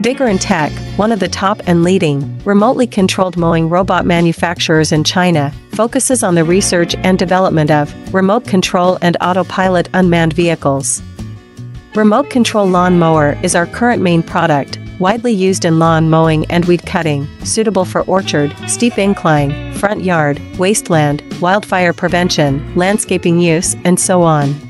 Vigorun Tech, one of the top and leading, remotely controlled mowing robot manufacturers in China, focuses on the research and development of remote control and autopilot unmanned vehicles. Remote control lawn mower is our current main product, widely used in lawn mowing and weed cutting, suitable for orchard, steep incline, front yard, wasteland, wildfire prevention, landscaping use, and so on.